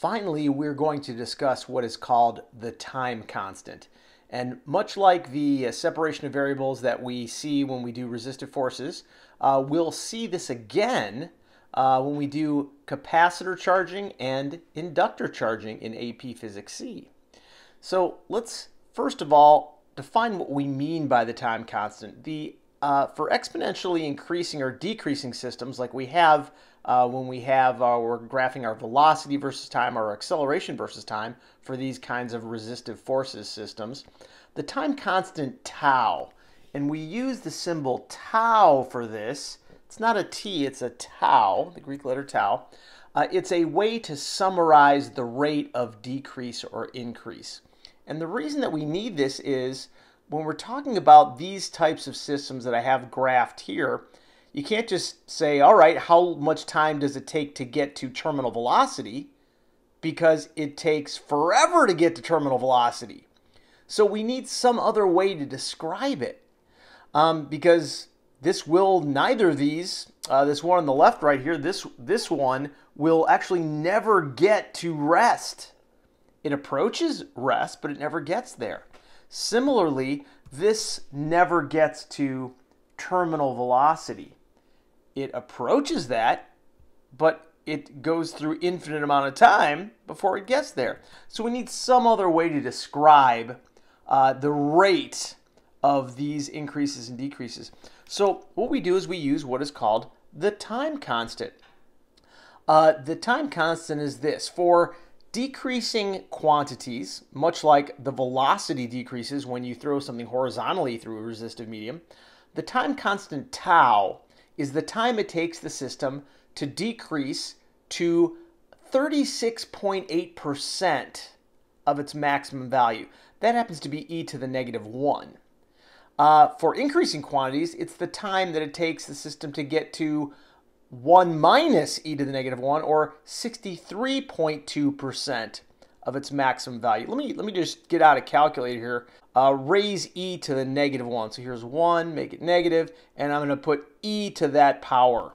Finally, we're going to discuss what is called the time constant. And much like the uh, separation of variables that we see when we do resistive forces, uh, we'll see this again uh, when we do capacitor charging and inductor charging in AP Physics C. So let's first of all define what we mean by the time constant. The uh, for exponentially increasing or decreasing systems like we have uh, when we have uh, we're graphing our velocity versus time or acceleration versus time for these kinds of resistive forces systems, the time constant tau, and we use the symbol tau for this. It's not a t, it's a tau, the Greek letter tau. Uh, it's a way to summarize the rate of decrease or increase. And the reason that we need this is when we're talking about these types of systems that I have graphed here, you can't just say, all right, how much time does it take to get to terminal velocity? Because it takes forever to get to terminal velocity. So we need some other way to describe it. Um, because this will, neither of these, uh, this one on the left right here, this, this one will actually never get to rest. It approaches rest, but it never gets there. Similarly, this never gets to terminal velocity. It approaches that, but it goes through infinite amount of time before it gets there. So we need some other way to describe uh, the rate of these increases and decreases. So what we do is we use what is called the time constant. Uh, the time constant is this. For decreasing quantities, much like the velocity decreases when you throw something horizontally through a resistive medium, the time constant tau is the time it takes the system to decrease to 36.8% of its maximum value. That happens to be e to the negative 1. Uh, for increasing quantities, it's the time that it takes the system to get to 1 minus e to the negative 1, or 63.2% of its maximum value. Let me, let me just get out a calculator here. Uh, raise e to the negative 1. So here's 1, make it negative, and I'm going to put e to that power.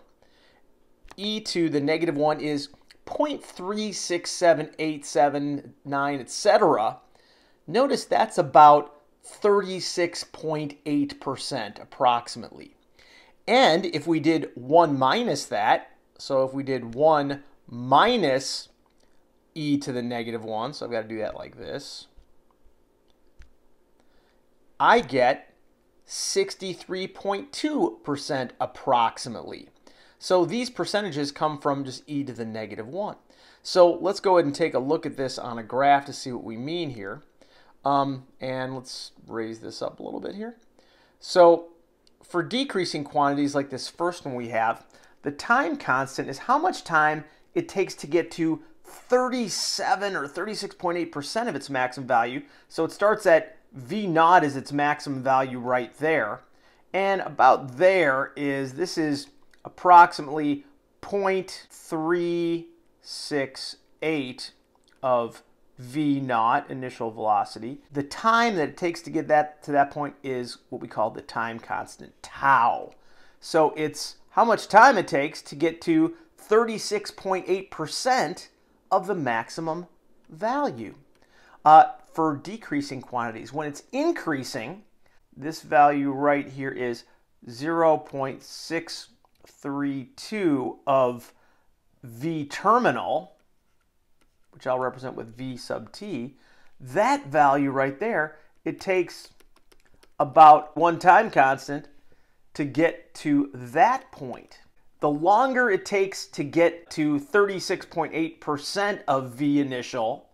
e to the negative 1 is 0.367879, etc. Notice that's about 36.8% approximately. And if we did 1 minus that, so if we did 1 minus e to the negative 1, so I've got to do that like this, I get 63.2% approximately. So these percentages come from just e to the negative 1. So let's go ahead and take a look at this on a graph to see what we mean here. Um, and let's raise this up a little bit here. So for decreasing quantities like this first one we have, the time constant is how much time it takes to get to 37 or 36.8% of its maximum value. So it starts at V naught is its maximum value right there. And about there is, this is approximately 0.368 of v naught, initial velocity. The time that it takes to get that to that point is what we call the time constant, tau. So it's how much time it takes to get to 36.8% of the maximum value. Uh, for decreasing quantities, when it's increasing, this value right here is 0.632 of V terminal, which I'll represent with V sub t, that value right there, it takes about one time constant to get to that point. The longer it takes to get to 36.8% of V initial,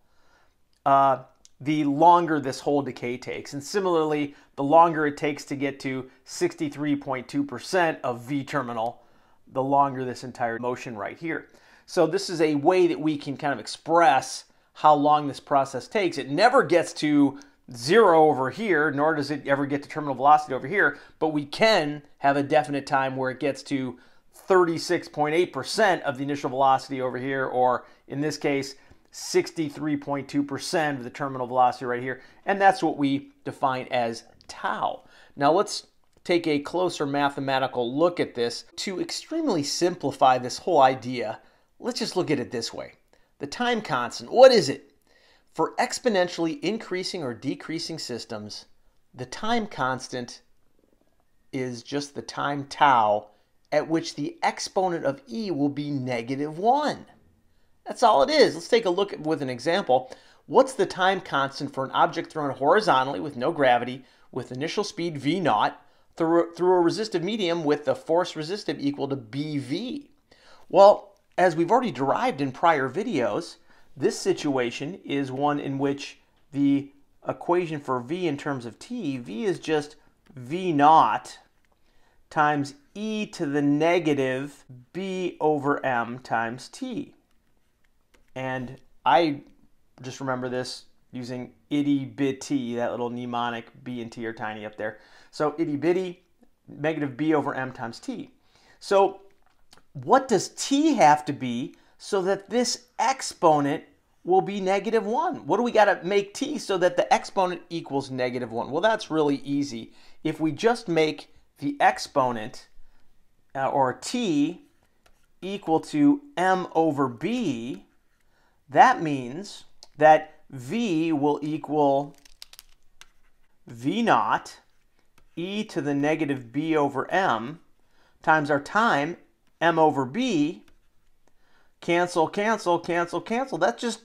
uh, the longer this whole decay takes. And similarly, the longer it takes to get to 63.2% of V terminal, the longer this entire motion right here. So this is a way that we can kind of express how long this process takes. It never gets to zero over here, nor does it ever get to terminal velocity over here, but we can have a definite time where it gets to 36.8% of the initial velocity over here, or in this case, 63.2% of the terminal velocity right here. And that's what we define as tau. Now let's take a closer mathematical look at this to extremely simplify this whole idea let's just look at it this way. The time constant, what is it? For exponentially increasing or decreasing systems, the time constant is just the time tau at which the exponent of e will be negative 1. That's all it is. Let's take a look at, with an example. What's the time constant for an object thrown horizontally with no gravity with initial speed v naught through, through a resistive medium with the force resistive equal to bv? Well, as we've already derived in prior videos, this situation is one in which the equation for v in terms of t, v is just v naught times e to the negative b over m times t. And I just remember this using itty bitty, that little mnemonic, b and t are tiny up there. So itty bitty, negative b over m times t. So what does t have to be so that this exponent will be negative 1? What do we got to make t so that the exponent equals negative 1? Well, that's really easy. If we just make the exponent, uh, or t, equal to m over b, that means that v will equal v naught e to the negative b over m times our time, m over b, cancel, cancel, cancel, cancel. That's just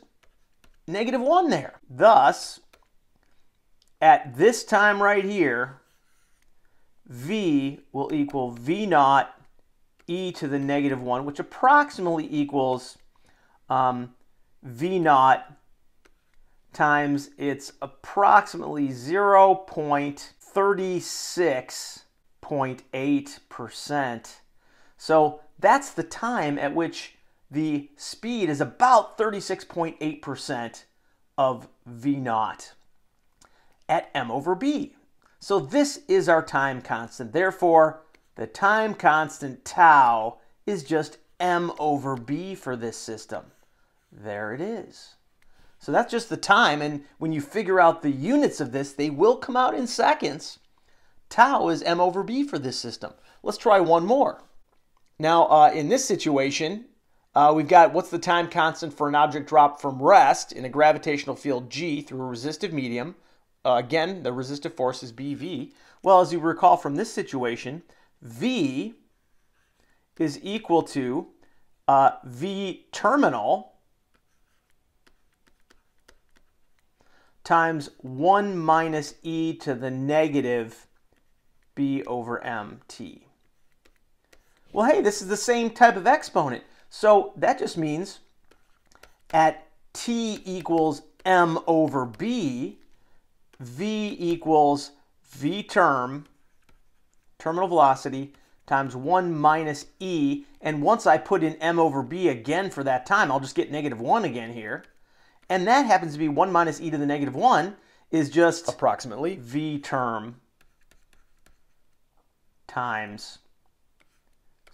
negative 1 there. Thus, at this time right here, v will equal v naught e to the negative 1, which approximately equals um, V naught times its approximately 0.36.8%. So that's the time at which the speed is about 36.8% of V naught at m over b. So this is our time constant. Therefore, the time constant tau is just m over b for this system. There it is. So that's just the time. And when you figure out the units of this, they will come out in seconds. Tau is m over b for this system. Let's try one more. Now, uh, in this situation, uh, we've got what's the time constant for an object dropped from rest in a gravitational field g through a resistive medium. Uh, again, the resistive force is bv. Well, as you recall from this situation, v is equal to uh, v terminal times 1 minus e to the negative b over mt. Well, hey, this is the same type of exponent. So that just means at t equals m over b, v equals v term, terminal velocity, times 1 minus e. And once I put in m over b again for that time, I'll just get negative 1 again here. And that happens to be 1 minus e to the negative 1 is just approximately v term times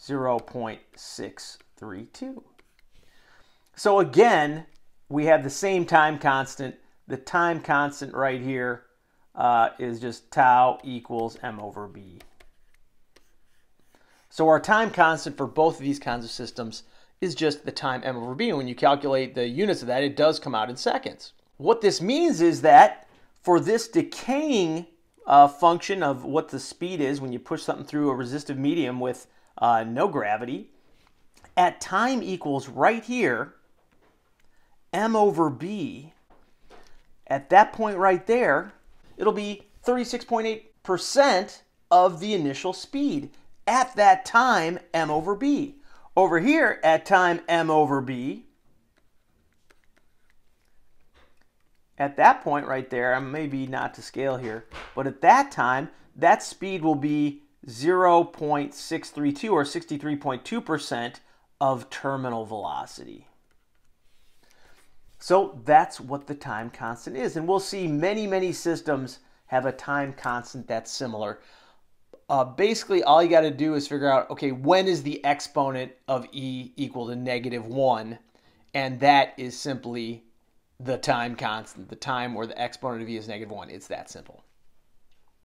0.632. So again, we have the same time constant. The time constant right here uh, is just tau equals m over b. So our time constant for both of these kinds of systems is just the time m over b. And when you calculate the units of that, it does come out in seconds. What this means is that for this decaying uh, function of what the speed is when you push something through a resistive medium with uh, no gravity, at time equals right here, m over b, at that point right there, it'll be 36.8% of the initial speed at that time m over b. Over here at time m over b, at that point right there, maybe not to scale here, but at that time, that speed will be 0.632 or 63.2% of terminal velocity. So that's what the time constant is. And we'll see many, many systems have a time constant that's similar uh, basically all you got to do is figure out, okay, when is the exponent of e equal to negative 1? And that is simply the time constant, the time where the exponent of e is negative 1. It's that simple.